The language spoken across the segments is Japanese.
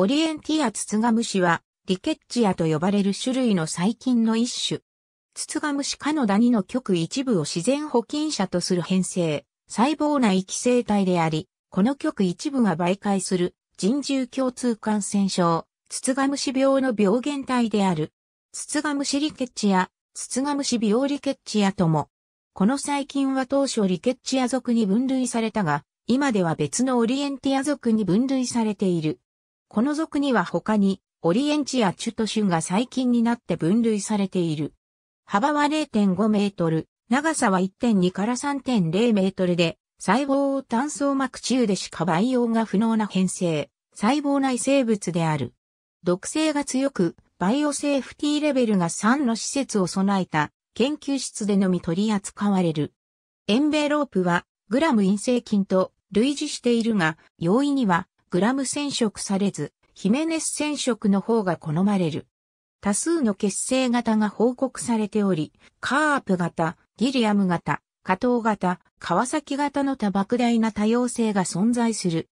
オリエンティアツツガムシは、リケッチアと呼ばれる種類の細菌の一種。ツツガムシ科のダニの極一部を自然保菌者とする変性、細胞内寄生体であり、この極一部が媒介する人獣共通感染症、ツツガムシ病の病原体である。ツツガムシリケッチア、ツツガムシ病リケッチアとも。この細菌は当初リケッチア属に分類されたが、今では別のオリエンティア属に分類されている。この属には他に、オリエンチアチュト種が細菌になって分類されている。幅は0.5メートル、長さは1.2から3.0メートルで、細胞を単層膜中でしか培養が不能な変性、細胞内生物である。毒性が強く、バイオセーフティーレベルが3の施設を備えた研究室でのみ取り扱われる。エンベロープはグラム陰性菌と類似しているが、容易にはグラム染色されず、ヒメネス染色の方が好まれる。多数の結成型が報告されており、カープ型、ギリアム型、加藤型、川崎型の多莫大な多様性が存在する。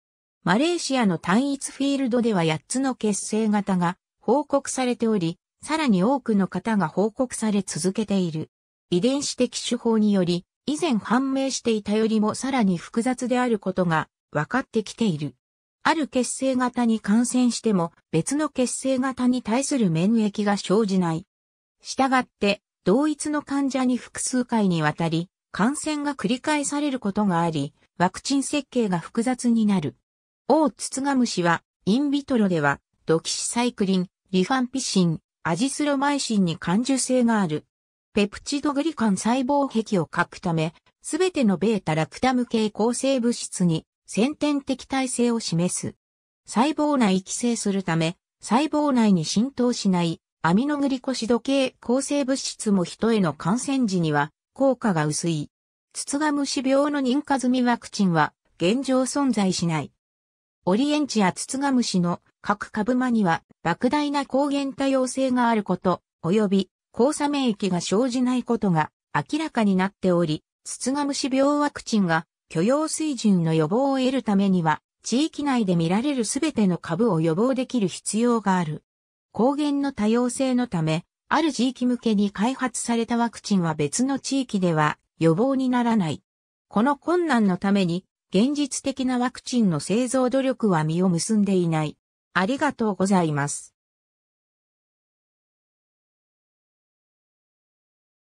マレーシアの単一フィールドでは8つの結成型が報告されており、さらに多くの方が報告され続けている。遺伝子的手法により、以前判明していたよりもさらに複雑であることが分かってきている。ある血清型に感染しても別の血清型に対する免疫が生じない。したがって、同一の患者に複数回にわたり、感染が繰り返されることがあり、ワクチン設計が複雑になる。オーツツガムシは、インビトロでは、ドキシサイクリン、リファンピシン、アジスロマイシンに感受性がある。ペプチドグリカン細胞壁を書くため、すべてのベータラクタム系抗生物質に先天的耐性を示す。細胞内寄生するため、細胞内に浸透しないアミノグリコシド系抗生物質も人への感染時には効果が薄い。ツツガムシ病の認可済みワクチンは現状存在しない。オリエンチやツツガムシの各株間には莫大な抗原多様性があること、及び交差免疫が生じないことが明らかになっており、ツツガムシ病ワクチンが許容水準の予防を得るためには、地域内で見られるすべての株を予防できる必要がある。抗原の多様性のため、ある地域向けに開発されたワクチンは別の地域では予防にならない。この困難のために、現実的なワクチンの製造努力は実を結んでいない。ありがとうございます。